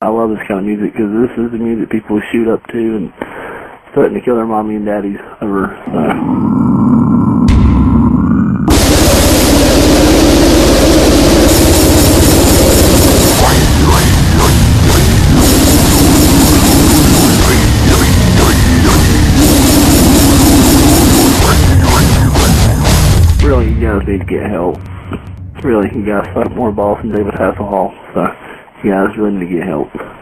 I love this kind of music because this is the music people shoot up to and threaten to kill their mommy and daddies over. Uh, really, you guys need to get help. Really, you guys suck more balls than David Hasselhoff. So, you guys really need to get help.